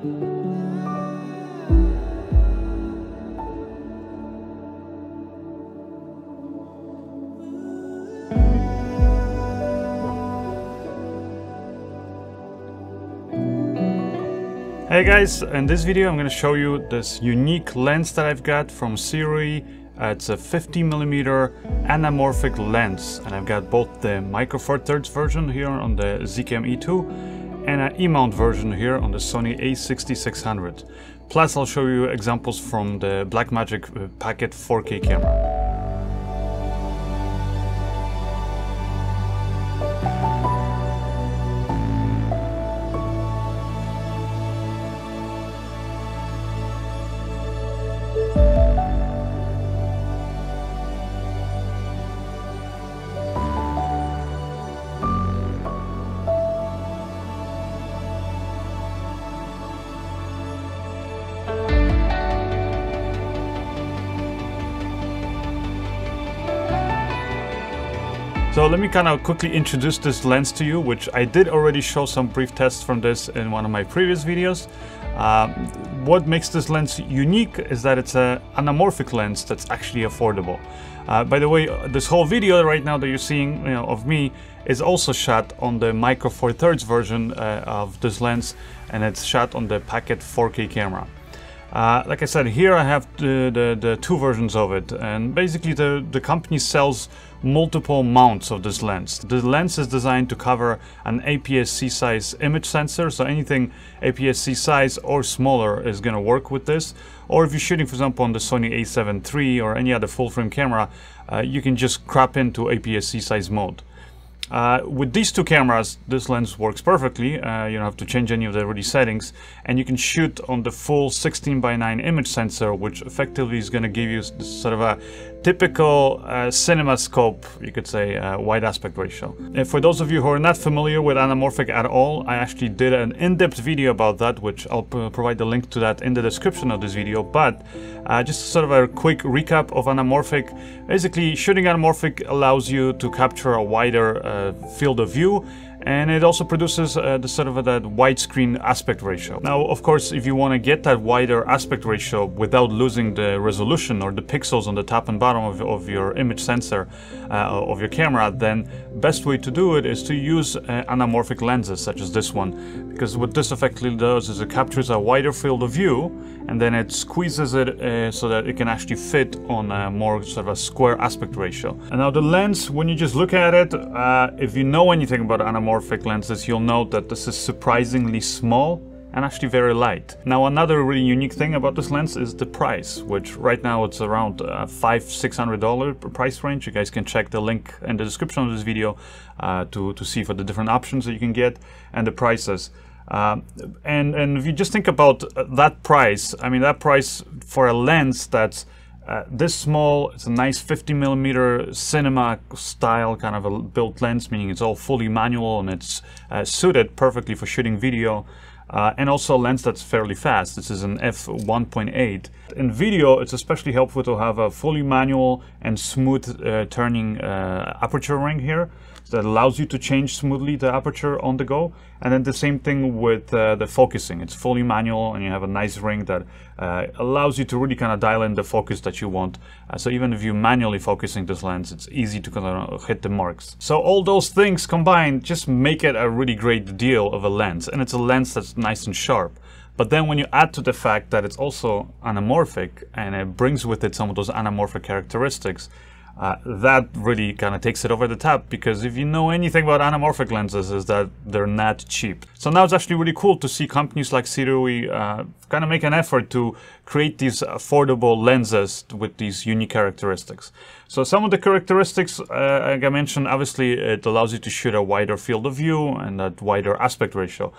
Hey guys, in this video I'm going to show you this unique lens that I've got from Sirui. Uh, it's a 50mm anamorphic lens and I've got both the Micro Four Thirds version here on the ZCam E2 and an E-mount version here on the Sony a6600. Plus I'll show you examples from the Blackmagic uh, Pocket 4K camera. So let me kind of quickly introduce this lens to you, which I did already show some brief tests from this in one of my previous videos. Um, what makes this lens unique is that it's an anamorphic lens that's actually affordable. Uh, by the way, this whole video right now that you're seeing you know, of me is also shot on the Micro Four Thirds version uh, of this lens and it's shot on the Pocket 4K camera. Uh, like I said, here I have the, the, the, two versions of it, and basically the, the company sells multiple mounts of this lens. The lens is designed to cover an APS-C size image sensor, so anything APS-C size or smaller is going to work with this. Or if you're shooting, for example, on the Sony a7 III or any other full-frame camera, uh, you can just crop into APS-C size mode. Uh, with these two cameras, this lens works perfectly. Uh, you don't have to change any of the ready settings. And you can shoot on the full 16 by 9 image sensor, which effectively is going to give you sort of a typical uh, cinema scope, you could say, uh, wide aspect ratio. And for those of you who are not familiar with anamorphic at all, I actually did an in-depth video about that, which I'll provide the link to that in the description of this video. But uh, just sort of a quick recap of anamorphic. Basically, shooting anamorphic allows you to capture a wider uh, field of view and it also produces uh, the sort of that widescreen aspect ratio. Now, of course, if you want to get that wider aspect ratio without losing the resolution or the pixels on the top and bottom of, of your image sensor uh, of your camera, then best way to do it is to use uh, anamorphic lenses such as this one, because what this effectively does is it captures a wider field of view and then it squeezes it uh, so that it can actually fit on a more sort of a square aspect ratio. And now the lens, when you just look at it, uh, if you know anything about anamorphic lenses, you'll note that this is surprisingly small and actually very light. Now another really unique thing about this lens is the price, which right now it's around uh, five, six hundred dollar price range. You guys can check the link in the description of this video uh, to, to see for the different options that you can get and the prices. Um, and, and if you just think about that price, I mean, that price for a lens that's uh, this small, it's a nice 50 millimeter cinema style kind of a built lens, meaning it's all fully manual and it's uh, suited perfectly for shooting video. Uh, and also a lens that's fairly fast. This is an f1.8. In video, it's especially helpful to have a fully manual and smooth uh, turning uh, aperture ring here that allows you to change smoothly the aperture on the go. And then the same thing with uh, the focusing. It's fully manual and you have a nice ring that uh, allows you to really kind of dial in the focus that you want. Uh, so even if you're manually focusing this lens, it's easy to kind of hit the marks. So all those things combined just make it a really great deal of a lens. And it's a lens that's nice and sharp. But then when you add to the fact that it's also anamorphic and it brings with it some of those anamorphic characteristics, uh, that really kind of takes it over the top because if you know anything about anamorphic lenses is that they're not cheap. So now it's actually really cool to see companies like Sirui uh, kind of make an effort to create these affordable lenses with these unique characteristics. So some of the characteristics, uh, like I mentioned, obviously it allows you to shoot a wider field of view and that wider aspect ratio.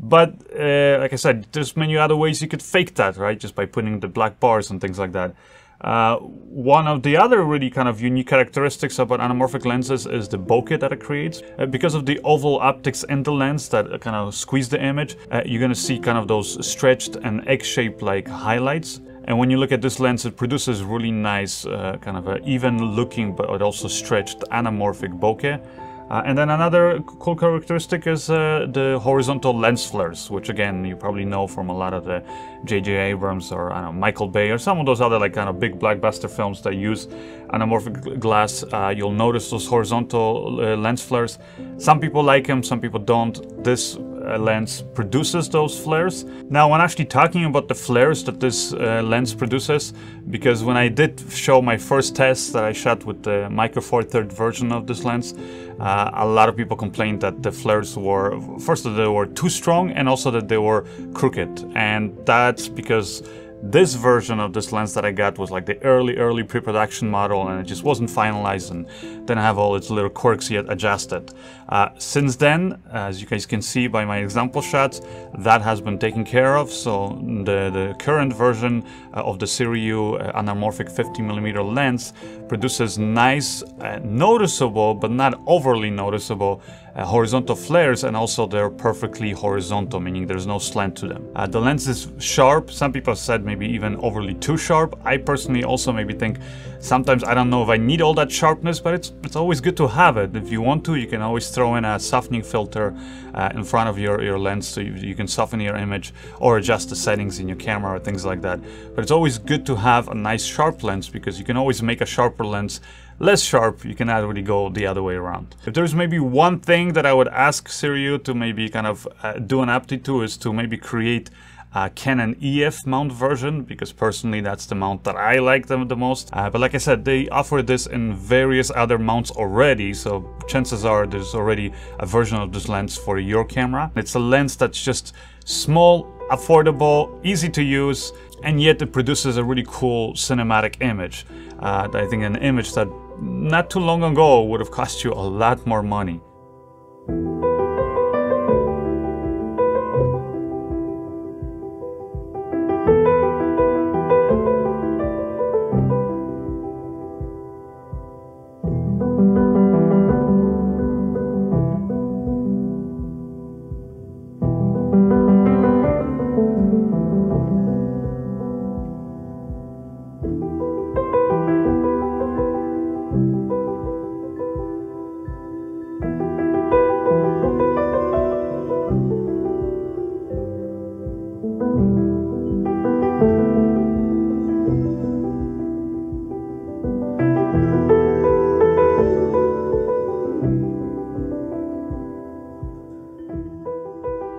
But uh, like I said, there's many other ways you could fake that, right? Just by putting the black bars and things like that. Uh, one of the other really kind of unique characteristics about anamorphic lenses is the bokeh that it creates. Uh, because of the oval optics in the lens that kind of squeeze the image, uh, you're going to see kind of those stretched and egg-shaped like highlights. And when you look at this lens, it produces really nice, uh, kind of even looking but also stretched anamorphic bokeh. Uh, and then another cool characteristic is uh, the horizontal lens flares, which again, you probably know from a lot of the J.J. Abrams or know, Michael Bay or some of those other like kind of big blockbuster films that use anamorphic glass. Uh, you'll notice those horizontal uh, lens flares. Some people like them, some people don't. This uh, lens produces those flares. Now, when actually talking about the flares that this uh, lens produces, because when I did show my first test that I shot with the Micro Four Third version of this lens, uh, a lot of people complained that the flares were, first that they were too strong and also that they were crooked. And that's because this version of this lens that I got was like the early, early pre-production model and it just wasn't finalized and didn't have all its little quirks yet adjusted. Uh, since then, as you guys can see by my example shots, that has been taken care of. So the, the current version uh, of the Sirui uh, anamorphic 50mm lens produces nice, uh, noticeable, but not overly noticeable uh, horizontal flares and also they're perfectly horizontal, meaning there's no slant to them. Uh, the lens is sharp. Some people said maybe even overly too sharp. I personally also maybe think sometimes I don't know if I need all that sharpness, but it's it's always good to have it. If you want to, you can always throw in a softening filter uh, in front of your, your lens so you, you can soften your image or adjust the settings in your camera or things like that. But it's always good to have a nice sharp lens because you can always make a sharper lens less sharp, you can really go the other way around. If there's maybe one thing that I would ask Sirui to maybe kind of uh, do an update to is to maybe create a Canon EF mount version because personally that's the mount that I like them the most. Uh, but like I said, they offer this in various other mounts already, so chances are there's already a version of this lens for your camera. It's a lens that's just small, affordable, easy to use, and yet it produces a really cool cinematic image. Uh, I think an image that not too long ago would have cost you a lot more money.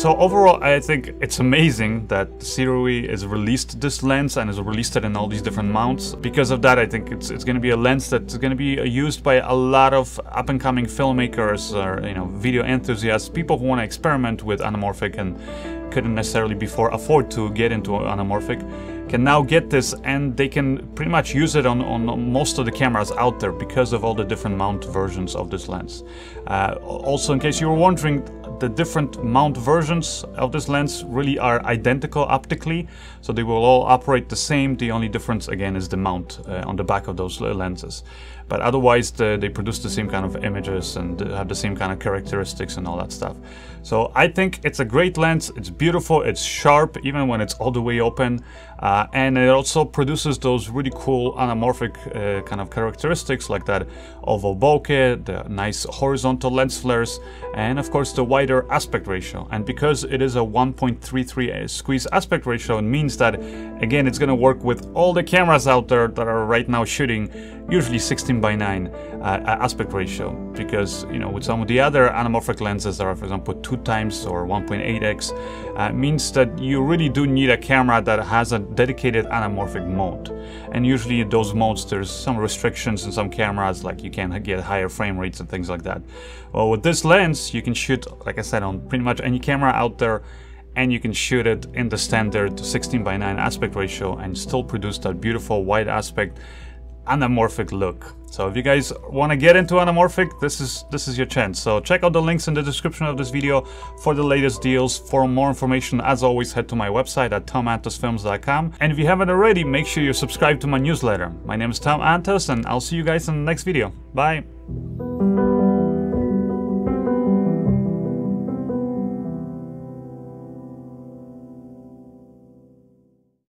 So overall, I think it's amazing that Sirui has released this lens and has released it in all these different mounts. Because of that, I think it's it's going to be a lens that's going to be used by a lot of up-and-coming filmmakers or you know video enthusiasts, people who want to experiment with anamorphic and couldn't necessarily before afford to get into anamorphic can now get this and they can pretty much use it on, on most of the cameras out there because of all the different mount versions of this lens. Uh, also, in case you were wondering, the different mount versions of this lens really are identical optically, so they will all operate the same. The only difference again is the mount uh, on the back of those lenses. But otherwise the, they produce the same kind of images and have the same kind of characteristics and all that stuff. So I think it's a great lens, it's beautiful, it's sharp even when it's all the way open. Uh, and it also produces those really cool anamorphic uh, kind of characteristics like that oval bokeh, the nice horizontal lens flares, and of course the wider aspect ratio. And because it is a 1.33 squeeze aspect ratio, it means that again it's going to work with all the cameras out there that are right now shooting usually 16 by 9 uh, aspect ratio because you know with some of the other anamorphic lenses that are for example 2 times or 1.8x uh, means that you really do need a camera that has a dedicated anamorphic mode. And usually those modes there's some restrictions in some cameras like you can get higher frame rates and things like that. Well with this lens you can shoot like I said on pretty much any camera out there and you can shoot it in the standard 16 by 9 aspect ratio and still produce that beautiful wide aspect anamorphic look. So if you guys want to get into anamorphic, this is this is your chance. So check out the links in the description of this video for the latest deals. For more information, as always, head to my website at tomantosfilms.com. And if you haven't already, make sure you subscribe to my newsletter. My name is Tom Antos, and I'll see you guys in the next video. Bye!